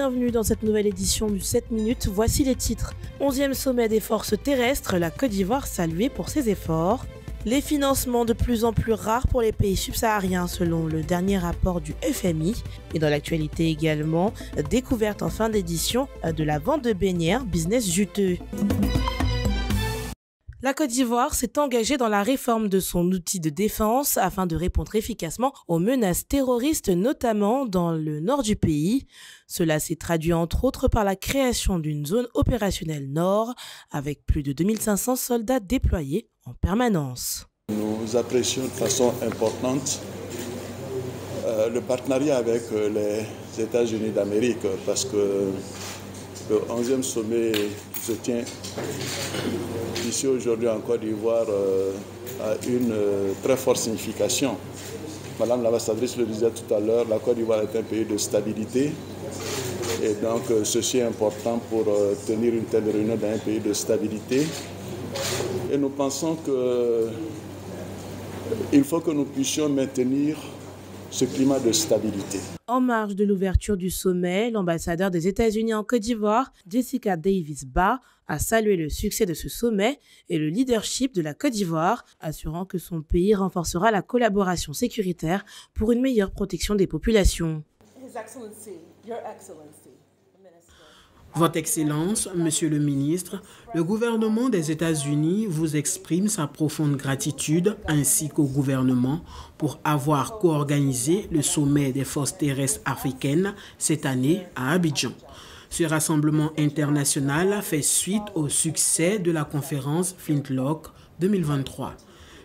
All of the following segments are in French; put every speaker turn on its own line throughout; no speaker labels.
Bienvenue dans cette nouvelle édition du 7 minutes. Voici les titres. 11e sommet des forces terrestres, la Côte d'Ivoire saluée pour ses efforts. Les financements de plus en plus rares pour les pays subsahariens selon le dernier rapport du FMI. Et dans l'actualité également, découverte en fin d'édition de la vente de baignères, business juteux. La Côte d'Ivoire s'est engagée dans la réforme de son outil de défense afin de répondre efficacement aux menaces terroristes, notamment dans le nord du pays. Cela s'est traduit entre autres par la création d'une zone opérationnelle nord avec plus de 2500 soldats déployés en permanence.
Nous apprécions de façon importante euh, le partenariat avec euh, les États-Unis d'Amérique parce que le 11e sommet qui se tient ici aujourd'hui en Côte d'Ivoire euh, a une euh, très forte signification. Madame l'ambassadrice le disait tout à l'heure, la Côte d'Ivoire est un pays de stabilité. Et donc, euh, ceci est important pour tenir une telle réunion dans un pays de stabilité. Et nous pensons qu'il faut que nous puissions maintenir ce climat de stabilité.
En marge de l'ouverture du sommet, l'ambassadeur des États-Unis en Côte d'Ivoire, Jessica Davis Ba, a salué le succès de ce sommet et le leadership de la Côte d'Ivoire, assurant que son pays renforcera la collaboration sécuritaire pour une meilleure protection des populations.
Votre Excellence, Monsieur le Ministre, le gouvernement des États-Unis vous exprime sa profonde gratitude ainsi qu'au gouvernement pour avoir co-organisé le sommet des forces terrestres africaines cette année à Abidjan. Ce rassemblement international fait suite au succès de la conférence Flintlock 2023.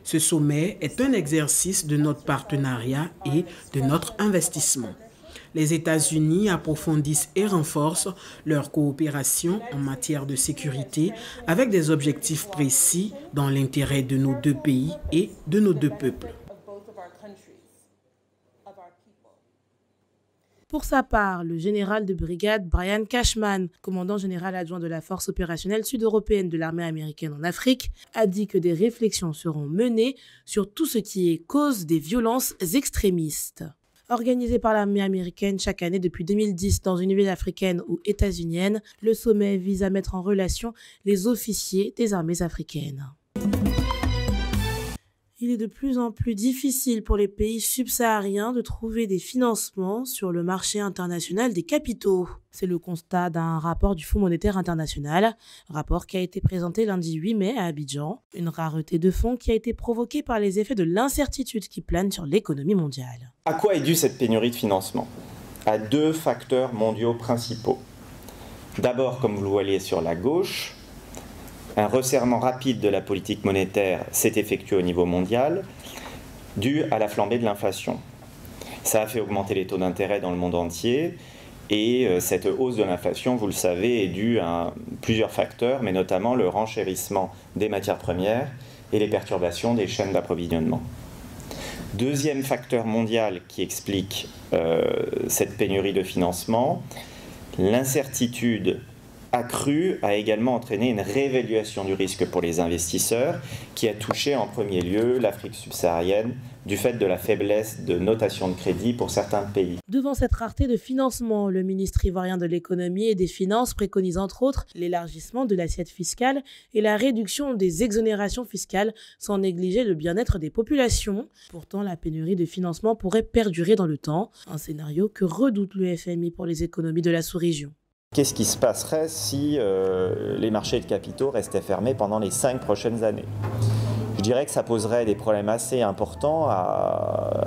Ce sommet est un exercice de notre partenariat et de notre investissement les États-Unis approfondissent et renforcent leur coopération en matière de sécurité avec des objectifs précis dans l'intérêt de nos deux pays et de nos deux peuples.
Pour sa part, le général de brigade Brian Cashman, commandant général adjoint de la force opérationnelle sud-européenne de l'armée américaine en Afrique, a dit que des réflexions seront menées sur tout ce qui est cause des violences extrémistes. Organisé par l'armée américaine chaque année depuis 2010 dans une ville africaine ou états-unienne, le sommet vise à mettre en relation les officiers des armées africaines. Il est de plus en plus difficile pour les pays subsahariens de trouver des financements sur le marché international des capitaux. C'est le constat d'un rapport du Fonds monétaire international, rapport qui a été présenté lundi 8 mai à Abidjan, une rareté de fonds qui a été provoquée par les effets de l'incertitude qui plane sur l'économie mondiale.
À quoi est due cette pénurie de financement? À deux facteurs mondiaux principaux. D'abord, comme vous le voyez sur la gauche, un resserrement rapide de la politique monétaire s'est effectué au niveau mondial, dû à la flambée de l'inflation. Ça a fait augmenter les taux d'intérêt dans le monde entier, et euh, cette hausse de l'inflation, vous le savez, est due à plusieurs facteurs, mais notamment le renchérissement des matières premières et les perturbations des chaînes d'approvisionnement. Deuxième facteur mondial qui explique euh, cette pénurie de financement, l'incertitude accrue a également entraîné une réévaluation du risque pour les investisseurs qui a touché en premier lieu l'Afrique subsaharienne du fait de la faiblesse de notation de crédit pour certains pays.
Devant cette rareté de financement, le ministre ivoirien de l'économie et des finances préconise entre autres l'élargissement de l'assiette fiscale et la réduction des exonérations fiscales sans négliger le bien-être des populations. Pourtant, la pénurie de financement pourrait perdurer dans le temps, un scénario que redoute le FMI pour les économies de la sous-région.
Qu'est-ce qui se passerait si euh, les marchés de capitaux restaient fermés pendant les cinq prochaines années? Je dirais que ça poserait des problèmes assez importants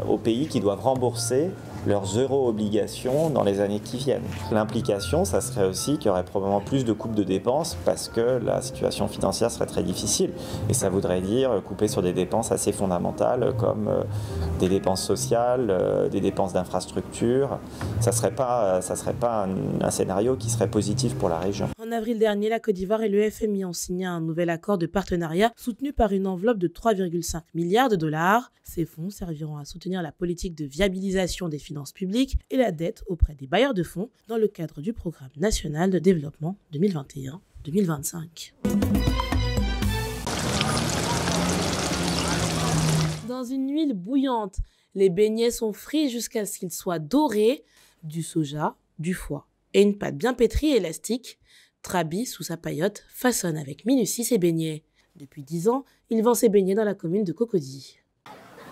aux pays qui doivent rembourser leurs euro-obligations dans les années qui viennent. L'implication, ça serait aussi qu'il y aurait probablement plus de coupes de dépenses parce que la situation financière serait très difficile. Et ça voudrait dire couper sur des dépenses assez fondamentales comme euh, des dépenses sociales, euh, des dépenses d'infrastructure. Ça ne serait pas, ça serait pas un, un scénario qui serait positif pour la région.
En avril dernier, la Côte d'Ivoire et le FMI ont signé un nouvel accord de partenariat soutenu par une enveloppe de 3,5 milliards de dollars. Ces fonds serviront à soutenir la politique de viabilisation des finances publiques et la dette auprès des bailleurs de fonds dans le cadre du programme national de développement 2021-2025. Dans une huile bouillante, les beignets sont frits jusqu'à ce qu'ils soient dorés, du soja, du foie et une pâte bien pétrie et élastique. Trabi, sous sa paillote, façonne avec minutie ses beignets. Depuis dix ans, il vend ses beignets dans la commune de Cocody.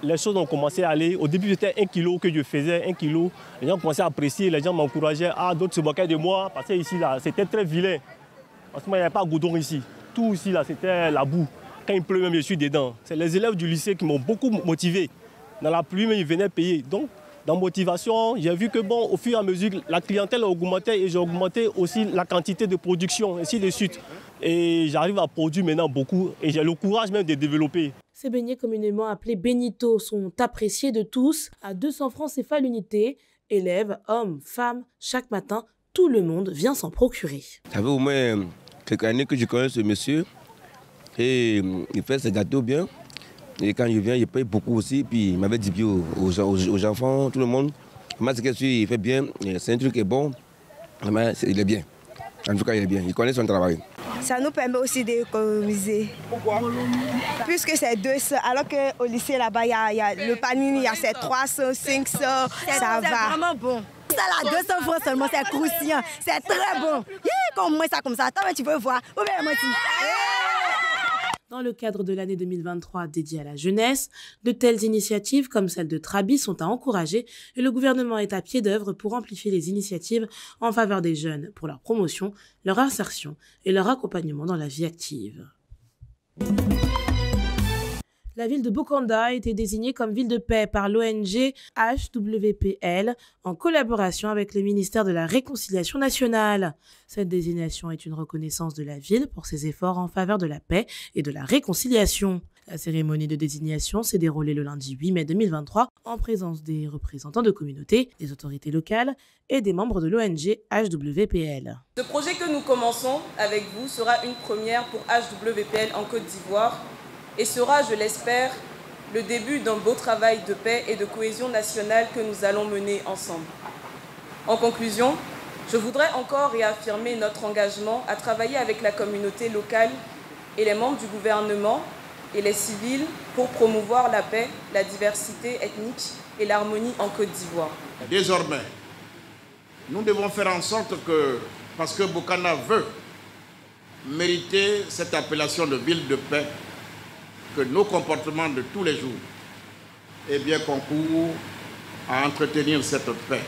Les choses ont commencé à aller. Au début, c'était un kilo que je faisais, un kilo. Les gens commençaient à apprécier, les gens m'encourageaient. Ah, d'autres se moquaient de moi parce ici, là, c'était très vilain. Parce qu'il n'y avait pas de goudron ici. Tout ici, là, c'était la boue. Quand il pleut, même, je suis dedans. C'est les élèves du lycée qui m'ont beaucoup motivé. Dans la pluie, mais ils venaient payer. Donc, dans motivation, j'ai vu que bon, au fur et à mesure, la clientèle a augmenté et j'ai augmenté aussi la quantité de production, ainsi de suite. Et j'arrive à produire maintenant beaucoup et j'ai le courage même de développer.
Ces beignets communément appelés Benito sont appréciés de tous à 200 francs CFA l'unité. Élèves, hommes, femmes, chaque matin, tout le monde vient s'en procurer.
Ça fait au moins quelques années que je connais ce monsieur et il fait ses gâteaux bien. Et quand je viens, il paye beaucoup aussi. Puis il m'avait dit bio aux, aux, enfants, tout le monde. Moi, ce qu'il fait bien, c'est un truc qui est bon. il est bien. En tout cas, il est bien. Il connaît son travail.
Ça nous permet aussi d'économiser.
Pourquoi?
Puisque c'est 200, alors qu'au lycée là-bas, il y, a le panini, il y a 300, 500, ça va.
C'est vraiment bon. Ça là, 200 francs seulement, c'est croustillant. C'est très bon. Comme moi, ça comme ça. Attends, tu peux voir.
Dans le cadre de l'année 2023 dédiée à la jeunesse, de telles initiatives comme celle de Trabi sont à encourager et le gouvernement est à pied d'œuvre pour amplifier les initiatives en faveur des jeunes pour leur promotion, leur insertion et leur accompagnement dans la vie active la ville de Bokanda a été désignée comme ville de paix par l'ONG HWPL en collaboration avec le ministère de la Réconciliation nationale. Cette désignation est une reconnaissance de la ville pour ses efforts en faveur de la paix et de la réconciliation. La cérémonie de désignation s'est déroulée le lundi 8 mai 2023 en présence des représentants de communautés, des autorités locales et des membres de l'ONG HWPL.
Ce projet que nous commençons avec vous sera une première pour HWPL en Côte d'Ivoire et sera, je l'espère, le début d'un beau travail de paix et de cohésion nationale que nous allons mener ensemble. En conclusion, je voudrais encore réaffirmer notre engagement à travailler avec la communauté locale et les membres du gouvernement et les civils pour promouvoir la paix, la diversité ethnique et l'harmonie en Côte d'Ivoire.
Désormais, nous devons faire en sorte que, parce que Bokana veut mériter cette appellation de ville de paix, que nos comportements de tous les jours aient bien concours à entretenir cette paix.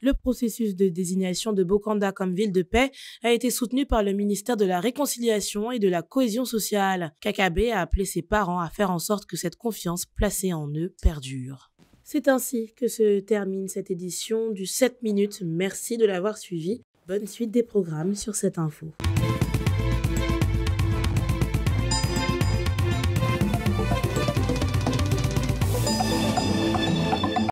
Le processus de désignation de Bokanda comme ville de paix a été soutenu par le ministère de la Réconciliation et de la Cohésion sociale. Kakabe a appelé ses parents à faire en sorte que cette confiance placée en eux perdure. C'est ainsi que se termine cette édition du 7 minutes. Merci de l'avoir suivi. Bonne suite des programmes sur cette info.